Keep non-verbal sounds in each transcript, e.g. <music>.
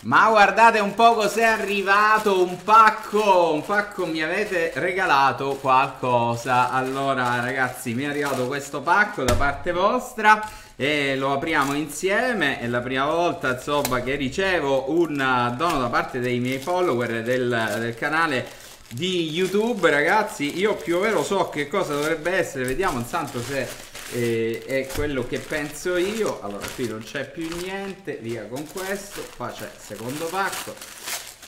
Ma guardate un po' cos'è arrivato, un pacco, un pacco mi avete regalato qualcosa. Allora ragazzi mi è arrivato questo pacco da parte vostra e lo apriamo insieme. È la prima volta insomma che ricevo un dono da parte dei miei follower del, del canale di YouTube ragazzi. Io più o meno so che cosa dovrebbe essere, vediamo intanto se e, è quello che penso io allora qui non c'è più niente via con questo qua c'è il secondo pacco.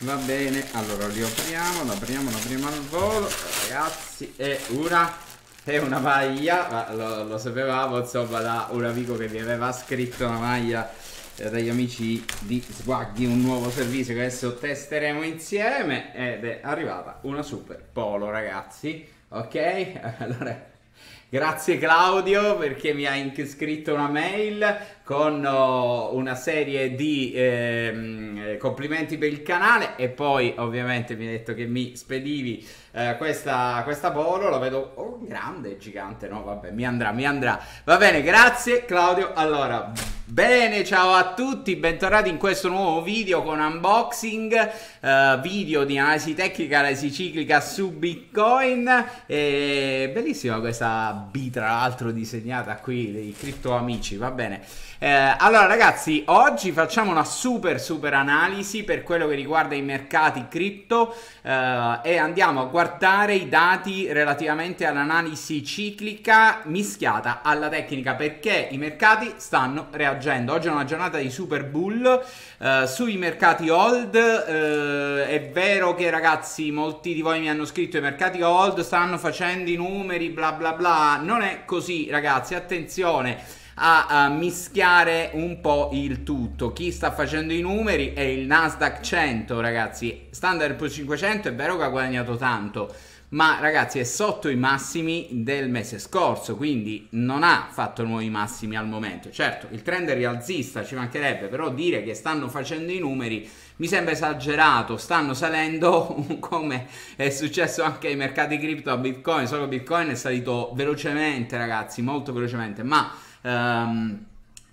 Va bene allora li apriamo lo apriamo lo apriamo al volo ragazzi è una è una maglia lo, lo, sapevamo insomma da un amico che mi aveva scritto una maglia eh, dagli amici di Swaggy un nuovo servizio che adesso testeremo insieme ed è arrivata una super polo ragazzi. Ok? <laughs> Allora Grazie Claudio perché mi ha scritto una mail con oh, una serie di ehm, complimenti per il canale e poi ovviamente mi ha detto che mi spedivi eh, questa, questa polo, lo vedo oh, grande, gigante, no vabbè mi andrà, mi andrà. Va bene, grazie Claudio. Allora, bene, ciao a tutti, bentornati in questo nuovo video con unboxing, eh, video di analisi tecnica, analisi ciclica su Bitcoin. E bellissima questa B tra l'altro disegnata qui dei cripto amici, va bene. Eh, allora ragazzi, oggi facciamo una super super analisi per quello che riguarda i mercati cripto eh, e andiamo a guardare i dati relativamente all'analisi ciclica mischiata alla tecnica perché i mercati stanno reagendo. Oggi è una giornata di super bull eh, sui mercati hold. Eh, è vero che ragazzi, molti di voi mi hanno scritto i mercati hold stanno facendo i numeri bla bla bla. Non è così ragazzi, attenzione a, a mischiare un po' il tutto. Chi sta facendo i numeri è il Nasdaq 100, ragazzi. Standard Poor's 500 è vero che ha guadagnato tanto, ma ragazzi è sotto i massimi del mese scorso, quindi non ha fatto nuovi massimi al momento. Certo, il trend è rialzista, ci mancherebbe, però dire che stanno facendo i numeri mi sembra esagerato, stanno salendo <laughs> come è successo anche ai mercati cripto a Bitcoin, solo Bitcoin è salito velocemente, ragazzi, molto velocemente, ma Um,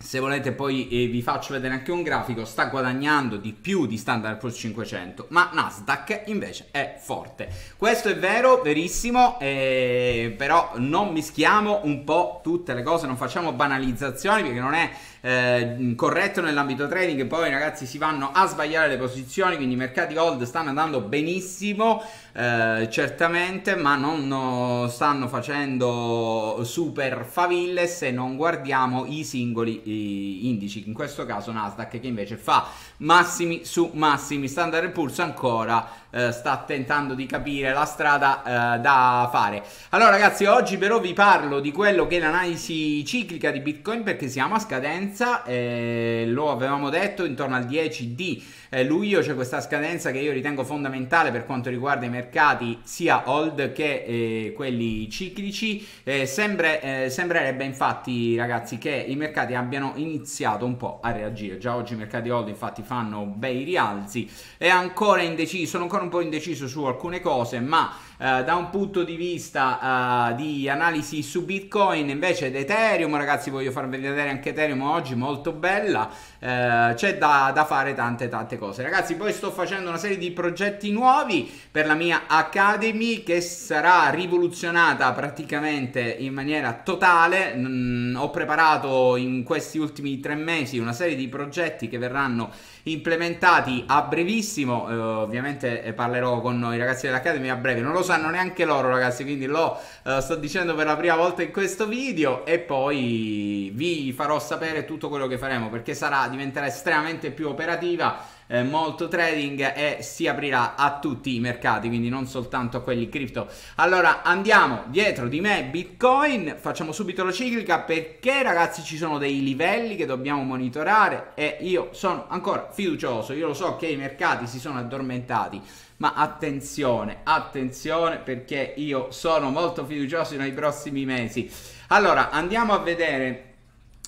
se volete poi eh, vi faccio vedere anche un grafico, sta guadagnando di più di Standard Poor's 500, ma Nasdaq invece è forte. Questo è vero, verissimo, eh, però non mischiamo un po' tutte le cose, non facciamo banalizzazioni perché non è eh, corretto nell'ambito trading, poi ragazzi si vanno a sbagliare le posizioni, quindi i mercati hold stanno andando benissimo, eh, certamente, ma non no, stanno facendo super faville se non guardiamo i singoli eh, indici, in questo caso Nasdaq che invece fa massimi su massimi, Standard Poor's ancora eh, sta tentando di capire la strada eh, da fare. Allora ragazzi, oggi però vi parlo di quello che è l'analisi ciclica di Bitcoin perché siamo a scadenza, eh, lo avevamo detto, intorno al 10 di eh, luglio c'è questa scadenza che io ritengo fondamentale per quanto riguarda i mercati sia hold che eh, quelli ciclici. Sembra, sembrerebbe infatti ragazzi che i mercati abbiano iniziato un po' a reagire. Già oggi i mercati hold infatti fanno bei rialzi, è ancora indeciso, sono ancora un po' indeciso su alcune cose, ma eh, da un punto di vista uh, di analisi su Bitcoin invece ed Ethereum, ragazzi voglio farvi vedere anche Ethereum oggi, molto bella, uh, c'è da, da, fare tante tante cose. Ragazzi poi sto facendo una serie di progetti nuovi per la mia Academy che sarà rivoluzionata praticamente in maniera totale, mm, ho preparato in questi ultimi tre mesi una serie di progetti che verranno implementati a brevissimo, eh, ovviamente eh, parlerò con i ragazzi dell'Academy a breve, non lo sanno neanche loro ragazzi, quindi lo eh, sto dicendo per la prima volta in questo video e poi vi farò sapere tutto quello che faremo perché sarà, diventerà estremamente più operativa eh, molto trading e si aprirà a tutti i mercati, quindi non soltanto a quelli cripto. Allora andiamo dietro di me Bitcoin, facciamo subito la ciclica perché ragazzi ci sono dei livelli che dobbiamo monitorare e io sono ancora fiducioso, io lo so che i mercati si sono addormentati. Ma attenzione, attenzione perché io sono molto fiducioso nei prossimi mesi. Allora, andiamo a vedere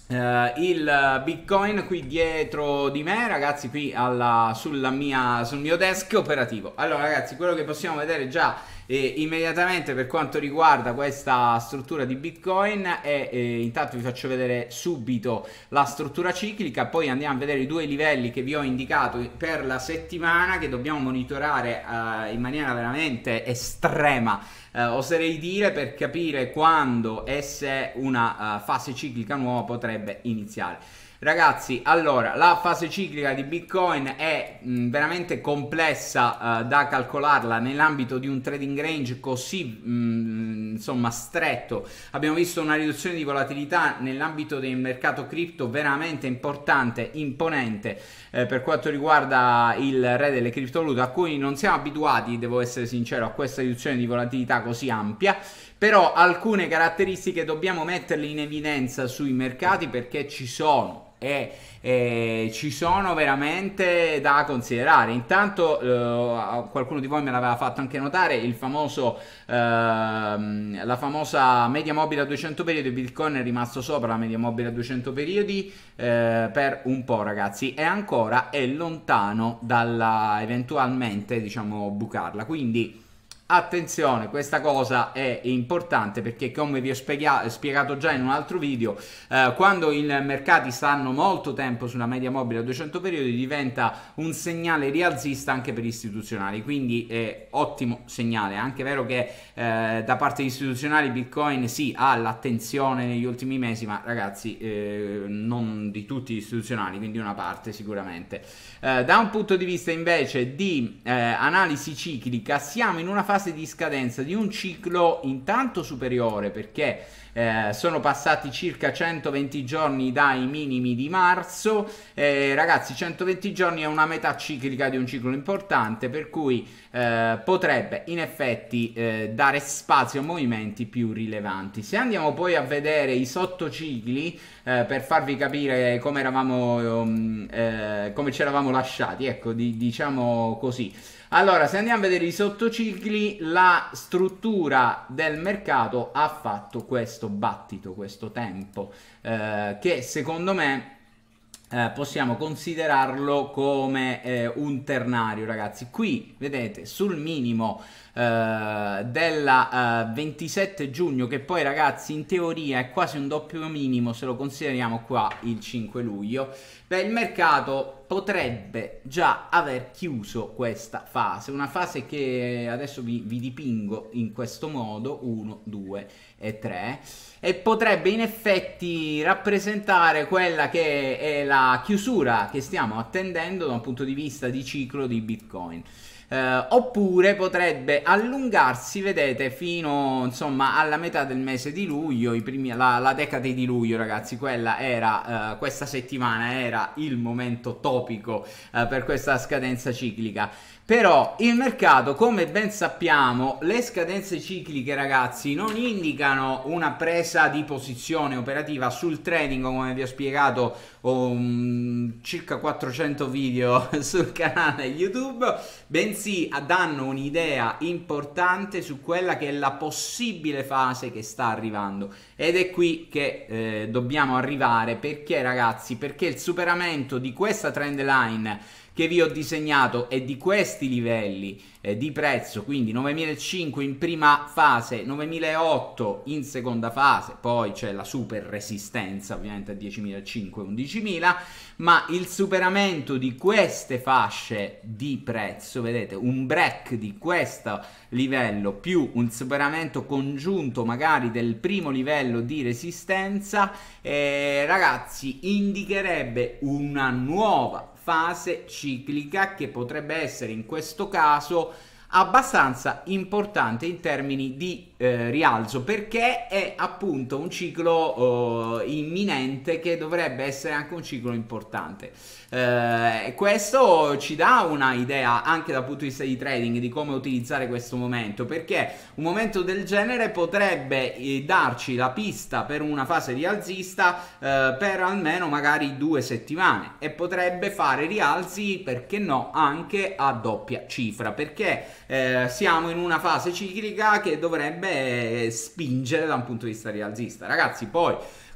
Uh, il bitcoin qui dietro di me ragazzi qui alla, mia, sul mio desk operativo allora ragazzi quello che possiamo vedere già eh, immediatamente per quanto riguarda questa struttura di Bitcoin e eh, intanto vi faccio vedere subito la struttura ciclica, poi andiamo a vedere i due livelli che vi ho indicato per la settimana che dobbiamo monitorare eh, in maniera veramente estrema. Eh, oserei dire per capire quando e se una uh, fase ciclica nuova potrebbe iniziare. Ragazzi, allora, la fase ciclica di Bitcoin è mh, veramente complessa uh, da calcolarla nell'ambito di un trading range così mh, insomma stretto. Abbiamo visto una riduzione di volatilità nell'ambito del mercato cripto veramente importante, imponente eh, per quanto riguarda il re delle criptovalute a cui non siamo abituati, devo essere sincero, a questa riduzione di volatilità così ampia. Però alcune caratteristiche dobbiamo metterle in evidenza sui mercati perché ci sono e, e ci sono veramente da considerare. Intanto eh, qualcuno di voi me l'aveva fatto anche notare il famoso, eh, la famosa media mobile a 200 periodi. Bitcoin è rimasto sopra la media mobile a 200 periodi eh, per un po', ragazzi, e ancora è lontano dalla eventualmente diciamo bucarla. Quindi Attenzione, questa cosa è importante perché come vi ho spiega- spiegato già in un altro video, eh, quando i mercati stanno molto tempo sulla media mobile a 200 periodi diventa un segnale rialzista anche per gli istituzionali, quindi è ottimo segnale, anche vero che eh, da parte degli istituzionali Bitcoin sì ha l'attenzione negli ultimi mesi, ma ragazzi eh, non di tutti gli istituzionali, quindi una parte sicuramente. Eh, da un punto di vista invece di eh, analisi ciclica siamo in una fase fase di scadenza di un ciclo intanto superiore perché eh, sono passati circa 120 giorni dai minimi di marzo. Eh, ragazzi, 120 giorni è una metà ciclica di un ciclo importante, per cui eh, potrebbe in effetti eh, dare spazio a movimenti più rilevanti. Se andiamo poi a vedere i sottocicli, eh, per farvi capire come eravamo, um, come ci eravamo lasciati, ecco, di, diciamo così. Allora, se andiamo a vedere i sottocicli, la struttura del mercato ha fatto questo battito, questo tempo, eh, che secondo me eh, possiamo considerarlo come eh, un ternario, ragazzi. Qui, vedete, sul minimo eh, della 27 eh, giugno, che poi, ragazzi, in teoria è quasi un doppio minimo se lo consideriamo qua il 5 luglio, beh, il mercato potrebbe già aver chiuso questa fase, una fase che adesso vi, vi dipingo in questo modo, 1, 2 e 3, e potrebbe in effetti rappresentare quella che è la chiusura che stiamo attendendo da un punto di vista di ciclo di Bitcoin. Eh, oppure potrebbe allungarsi, vedete, fino insomma alla metà del mese di luglio, primi, la, la, decade di luglio, ragazzi. Quella era uh, questa settimana era il momento topico uh, per questa scadenza ciclica. Però il mercato, come ben sappiamo, le scadenze cicliche, ragazzi, non indicano una presa di posizione operativa sul trading, come vi ho spiegato um, circa 400 video <laughs> sul canale YouTube, bensì danno un'idea importante su quella che è la possibile fase che sta arrivando. Ed è qui che eh, dobbiamo arrivare perché, ragazzi, perché il superamento di questa trend line che vi ho disegnato è di questi livelli eh, di prezzo, quindi 9.500 in prima fase, 9.008 in seconda fase, poi c'è la super resistenza ovviamente a 10.500 11.000, ma il superamento di queste fasce di prezzo, vedete, un break di questo livello più un superamento congiunto magari del primo livello di resistenza, eh, ragazzi, indicherebbe una nuova fase ciclica che potrebbe essere in questo caso abbastanza importante in termini di eh, rialzo perché è appunto un ciclo eh, imminente che dovrebbe essere anche un ciclo importante. Eh, questo ci dà una idea anche dal punto di vista di trading di come utilizzare questo momento perché un momento del genere potrebbe eh, darci la pista per una fase rialzista eh, per almeno magari due settimane e potrebbe fare rialzi perché no anche a doppia cifra perché eh, siamo in una fase ciclica che dovrebbe spingere da un punto di vista rialzista ragazzi poi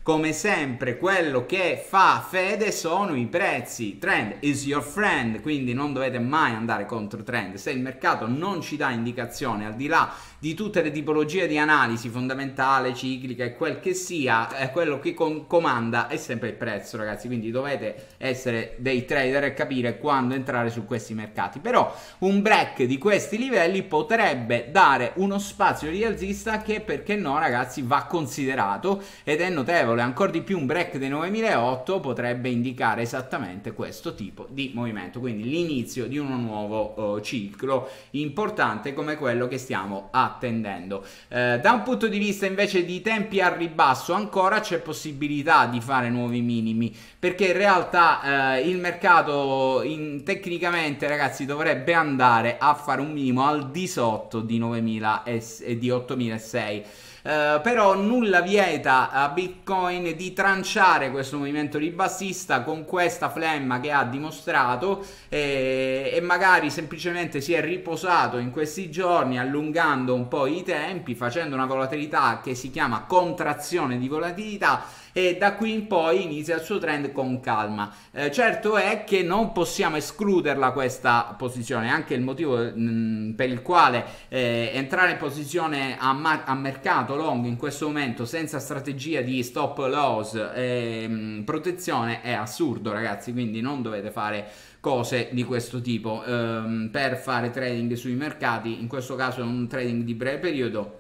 come sempre quello che fa fede sono i prezzi. Trend is your friend, quindi non dovete mai andare contro trend. Se il mercato non ci dà indicazione al di là di tutte le tipologie di analisi fondamentale, ciclica e quel che sia, eh, quello che com- comanda è sempre il prezzo, ragazzi. Quindi dovete essere dei trader e capire quando entrare su questi mercati. Però un break di questi livelli potrebbe dare uno spazio rialzista che, perché no, ragazzi, va considerato ed è notevole. Ancora di più un break dei 9008 potrebbe indicare esattamente questo tipo di movimento. Quindi l'inizio di un nuovo uh, ciclo importante come quello che stiamo a attendendo. Eh, da un punto di vista invece di tempi a ribasso ancora c'è possibilità di fare nuovi minimi perché in realtà eh, il mercato in, tecnicamente ragazzi dovrebbe andare a fare un minimo al di sotto di 9000 e di 8006 Uh, però nulla vieta a Bitcoin di tranciare questo movimento ribassista con questa flemma che ha dimostrato e, e, magari semplicemente si è riposato in questi giorni allungando un po' i tempi facendo una volatilità che si chiama contrazione di volatilità e da qui in poi inizia il suo trend con calma. Eh, certo è che non possiamo escluderla questa posizione, anche il motivo mh, mm, per il quale eh, entrare in posizione a, ma- a, mercato long in questo momento senza strategia di stop loss e mh, mm, protezione è assurdo ragazzi, quindi non dovete fare cose di questo tipo ehm, per fare trading sui mercati, in questo caso è un trading di breve periodo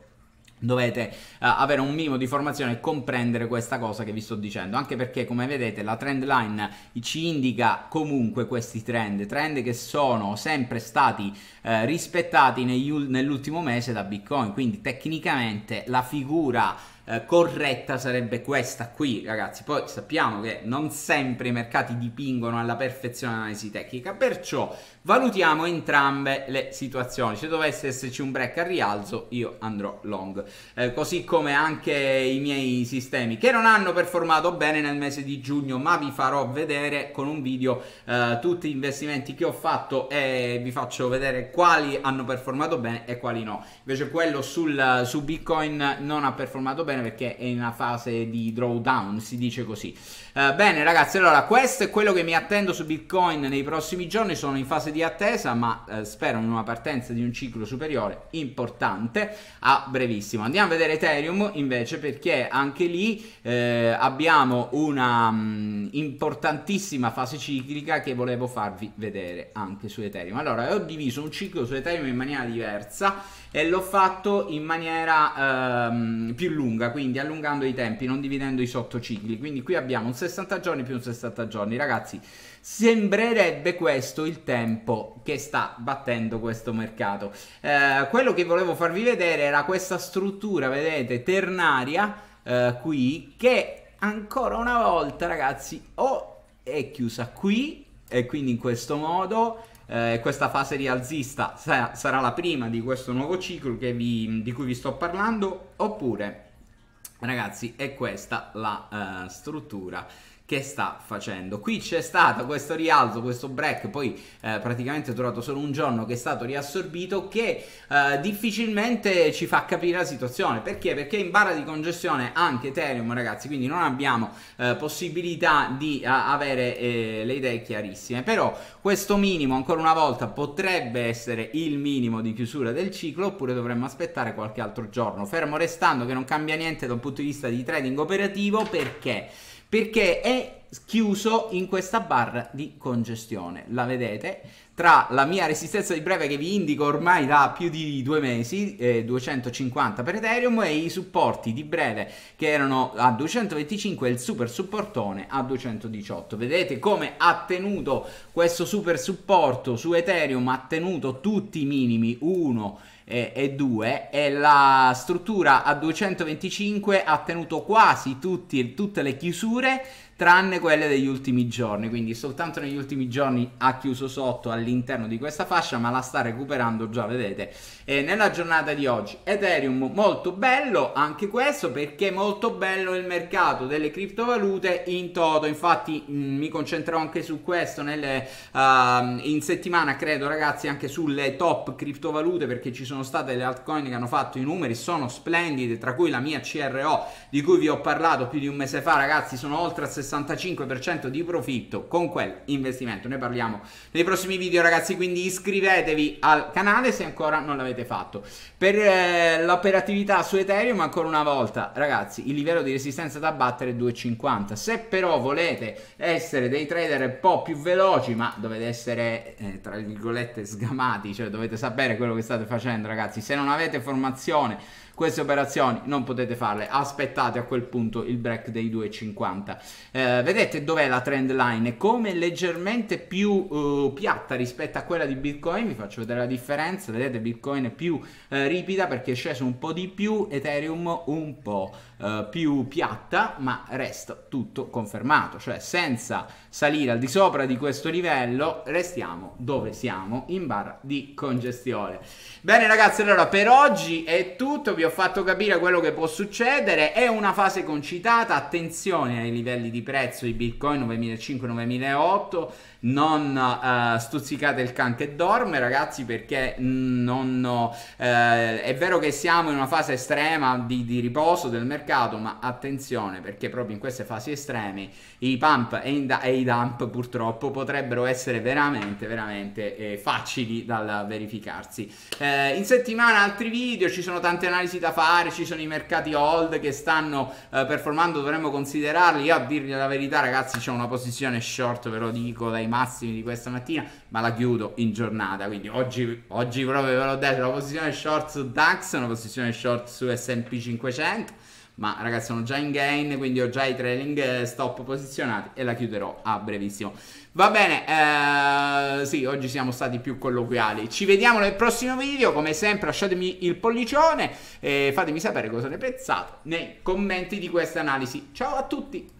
dovete uh, avere un minimo di formazione e comprendere questa cosa che vi sto dicendo. Anche perché come vedete la trend line ci indica comunque questi trend trend che sono sempre stati uh, rispettati nell'ultimo mese da bitcoin. Quindi tecnicamente la figura uh, corretta sarebbe questa qui ragazzi. Poi sappiamo che non sempre i mercati dipingono alla perfezione l'analisi tecnica perciò Valutiamo entrambe le situazioni. Se dovesse esserci un break a rialzo, io andrò long. Eh, così come anche i miei sistemi che non hanno performato bene nel mese di giugno, ma vi farò vedere con un video eh, tutti gli investimenti che ho fatto e vi faccio vedere quali hanno performato bene e quali no. Invece quello sul, su Bitcoin non ha performato bene perché è in una fase di drawdown, si dice così. Eh, bene ragazzi, allora questo è quello che mi attendo su Bitcoin nei prossimi giorni, sono in fase di attesa, ma eh, spero in una partenza di un ciclo superiore importante a brevissimo. Andiamo a vedere Ethereum invece perché anche lì eh, abbiamo una um, importantissima fase ciclica che volevo farvi vedere anche su Ethereum. Allora, ho diviso un ciclo su Ethereum in maniera diversa e l'ho fatto in maniera um, più lunga, quindi allungando i tempi, non dividendo i sottocicli. Quindi qui abbiamo un 60 giorni più un 60 giorni. Ragazzi, sembrerebbe questo il tempo che sta battendo questo mercato. Eh, quello che volevo farvi vedere era questa struttura, vedete, ternaria eh, qui, che ancora una volta, ragazzi, o è chiusa qui e quindi in questo modo eh, questa fase rialzista sarà la prima di questo nuovo ciclo vi, di cui vi sto parlando oppure ragazzi è questa la uh, struttura che sta facendo. Qui c'è stato questo rialzo, questo break, poi eh, praticamente è durato solo un giorno che è stato riassorbito, che eh, difficilmente ci fa capire la situazione. Perché? Perché in barra di congestione anche Ethereum, ragazzi, quindi non abbiamo eh, possibilità di avere eh, le idee chiarissime. Però questo minimo, ancora una volta, potrebbe essere il minimo di chiusura del ciclo, oppure dovremmo aspettare qualche altro giorno. Fermo restando che non cambia niente da un punto di vista di trading operativo, perché? Perché è chiuso in questa barra di congestione. La vedete? Tra la mia resistenza di breve che vi indico ormai da più di due mesi, eh, 250 per Ethereum, e i supporti di breve che erano a 225 e il super supportone a 218. Vedete come ha tenuto questo super supporto su Ethereum, ha tenuto tutti i minimi 1 e, e 2 e la struttura a 225 ha tenuto quasi tutti, tutte le chiusure tranne quelle degli ultimi giorni, quindi soltanto negli ultimi giorni ha chiuso sotto all'interno di questa fascia, ma la sta recuperando già, vedete. E nella giornata di oggi Ethereum molto bello, anche questo perché molto bello il mercato delle criptovalute in toto, infatti mh, mm, mi concentrerò anche su questo nelle, uh, in settimana, credo ragazzi, anche sulle top criptovalute perché ci sono state le altcoin che hanno fatto i numeri, sono splendide, tra cui la mia CRO di cui vi ho parlato più di un mese fa, ragazzi, sono oltre al 65% di profitto con quell'investimento. Ne parliamo nei prossimi video, ragazzi, quindi iscrivetevi al canale se ancora non l'avete fatto. Per eh, l'operatività su Ethereum, ancora una volta, ragazzi, il livello di resistenza da battere è 2,50. Se però volete essere dei trader un po' più veloci, ma dovete essere, eh, tra virgolette, sgamati, cioè dovete sapere quello che state facendo, ragazzi. Se non avete formazione queste operazioni non potete farle, aspettate a quel punto il break dei 2,50. Eh, vedete dov'è la trend line? Come leggermente più uh, piatta rispetto a quella di Bitcoin, vi faccio vedere la differenza, vedete Bitcoin è più eh, ripida perché è sceso un po' di più, Ethereum un po' eh, più piatta, ma resta tutto confermato, cioè senza salire al di sopra di questo livello restiamo dove siamo in barra di congestione. Bene ragazzi, allora per oggi è tutto, vi ho fatto capire quello che può succedere. È una fase concitata. Attenzione ai livelli di prezzo di Bitcoin 2005-2008 non uh, stuzzicate il can che dorme ragazzi perché non, uh, è vero che siamo in una fase estrema di, di, riposo del mercato ma attenzione perché proprio in queste fasi estreme i pump e, e i dump purtroppo potrebbero essere veramente veramente eh, facili dal verificarsi. Eh, in settimana altri video ci sono tante analisi da fare ci sono i mercati hold che stanno uh, performando dovremmo considerarli. Io a dirvi la verità ragazzi c'è una posizione short ve lo dico dai massimi di questa mattina, ma la chiudo in giornata. Quindi oggi, oggi proprio ve l'ho detto, una posizione short su DAX, una posizione short su SP 500. Ma ragazzi sono già in gain, quindi ho già i trailing eh, stop posizionati e la chiuderò a brevissimo. Va bene, eh, sì, oggi siamo stati più colloquiali. Ci vediamo nel prossimo video. Come sempre, lasciatemi il pollicione e fatemi sapere cosa ne pensate nei commenti di questa analisi. Ciao a tutti!